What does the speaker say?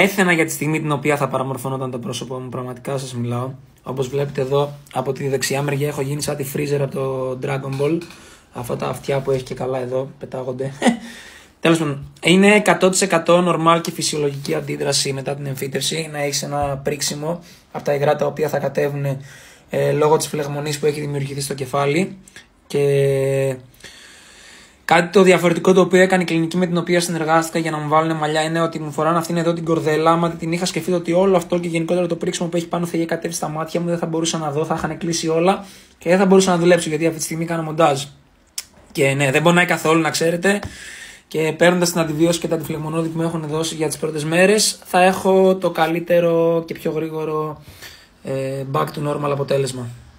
πέθαινα για τη στιγμή την οποία θα παραμορφωνόταν το πρόσωπό μου. Πραγματικά σας μιλάω. Όπως βλέπετε εδώ, από τη δεξιά μεριά έχω γίνει σαν τη Freezer από το Dragon Ball. Αυτά τα αυτιά που έχει και καλά εδώ πετάγονται. Τέλος πάντων, είναι 100% normal και φυσιολογική αντίδραση μετά την εμφύτευση να έχεις ένα πρίξιμο από τα υγρά τα οποία θα κατέβουν ε, λόγω της φλεγμονής που έχει δημιουργηθεί στο κεφάλι. Και κάτι το διαφορετικό το οποίο έκανε η κλινική με την οποία συνεργάστηκα για να μου βάλουν μαλλιά είναι ότι μου φοράνε αυτήν εδώ την κορδέλα. Άμα την είχα σκεφτεί ότι όλο αυτό και γενικότερα το πρίξιμο που έχει πάνω θα είχε κατέβει στα μάτια μου, δεν θα μπορούσα να δω, θα είχαν κλείσει όλα και δεν θα μπορούσα να δουλέψω γιατί αυτή τη στιγμή κάνω μοντάζ. Και ναι, δεν πονάει καθόλου να ξέρετε. Και παίρνοντας την αντιβίωση και τα αντιφλεγμονώδη που με έχουν δώσει για τις πρώτες μέρες, θα έχω το καλύτερο και πιο γρήγορο ε, back to normal αποτέλεσμα. Δες πως είναι.